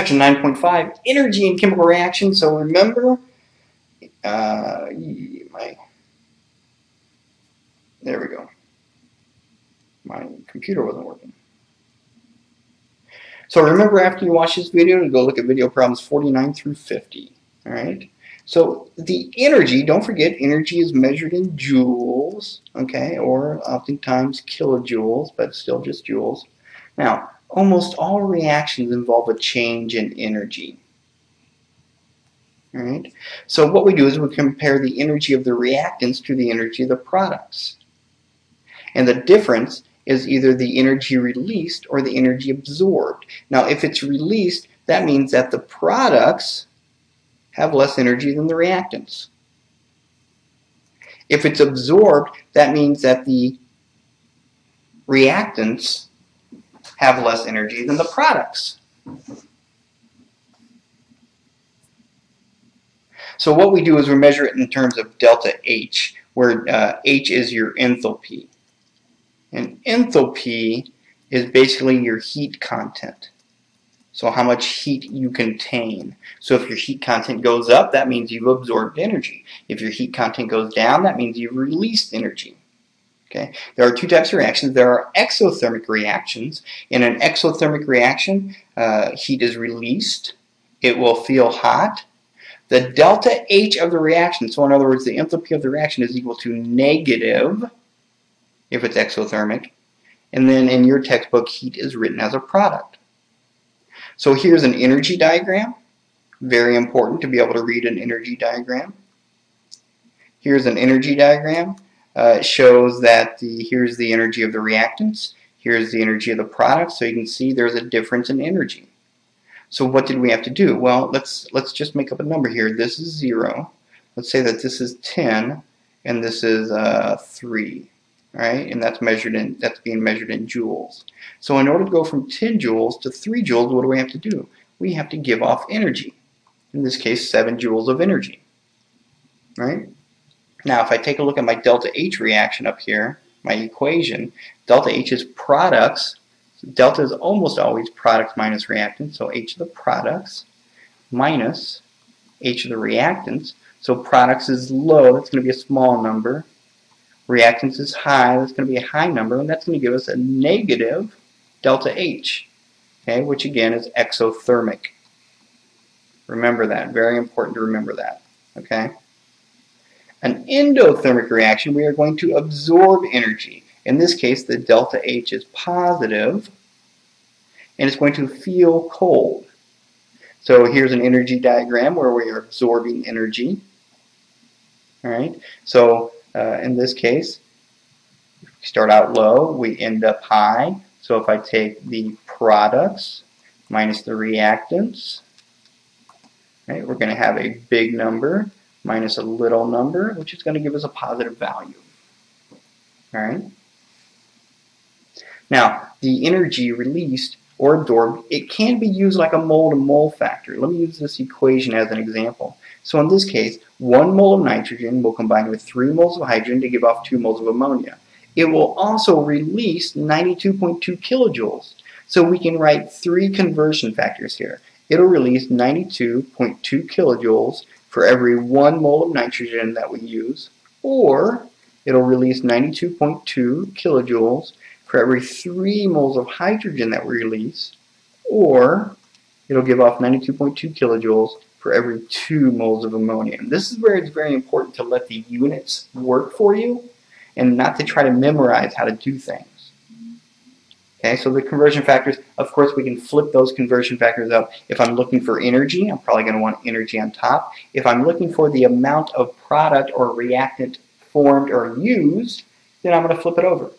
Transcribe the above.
Section 9.5, energy and chemical reaction. So remember, uh, my, there we go. My computer wasn't working. So remember after you watch this video to go look at video problems 49 through 50. All right. So the energy, don't forget, energy is measured in joules, okay, or oftentimes kilojoules, but still just joules. Now, almost all reactions involve a change in energy. All right. So what we do is we compare the energy of the reactants to the energy of the products. And the difference is either the energy released or the energy absorbed. Now, if it's released, that means that the products have less energy than the reactants. If it's absorbed, that means that the reactants have less energy than the products. So what we do is we measure it in terms of delta H, where uh, H is your enthalpy. And enthalpy is basically your heat content. So how much heat you contain. So if your heat content goes up, that means you've absorbed energy. If your heat content goes down, that means you've released energy. Okay. There are two types of reactions. There are exothermic reactions. In an exothermic reaction, uh, heat is released. It will feel hot. The delta H of the reaction, so in other words, the enthalpy of the reaction is equal to negative if it's exothermic. And then in your textbook, heat is written as a product. So here's an energy diagram. Very important to be able to read an energy diagram. Here's an energy diagram. Uh, shows that the here's the energy of the reactants. Here's the energy of the product. So you can see there's a difference in energy. So what did we have to do? Well, let's let's just make up a number here. This is 0. Let's say that this is 10 and this is uh, 3 right? And that's measured in that's being measured in joules. So in order to go from 10 joules to 3 joules, what do we have to do? We have to give off energy. In this case, 7 joules of energy. Right? Now, if I take a look at my delta H reaction up here, my equation, delta H is products. delta is almost always products minus reactants, so H of the products minus H of the reactants. So products is low, that's going to be a small number reactants is high, that's going to be a high number, and that's going to give us a negative delta H, okay, which again is exothermic. Remember that. Very important to remember that. Okay. An endothermic reaction, we are going to absorb energy. In this case, the delta H is positive, and it's going to feel cold. So here's an energy diagram where we are absorbing energy. All right. So uh, in this case. we start out low, we end up high. So if I take the products minus the reactants, right, we're going to have a big number minus a little number, which is going to give us a positive value. All right. Now, the energy released or absorbed, it can be used like a mole to mole factor. Let me use this equation as an example. So in this case, 1 mole of nitrogen will combine with 3 moles of hydrogen to give off 2 moles of ammonia. It will also release 92.2 kilojoules. So we can write three conversion factors here. It'll release 92.2 kilojoules for every 1 mole of nitrogen that we use, or it'll release 92.2 kilojoules for every 3 moles of hydrogen that we release, or it'll give off 92.2 kilojoules for every 2 moles of ammonium. This is where it's very important to let the units work for you and not to try to memorize how to do things. Okay, so the conversion factors, of course, we can flip those conversion factors up. If I'm looking for energy, I'm probably going to want energy on top. If I'm looking for the amount of product or reactant formed or used, then I'm going to flip it over.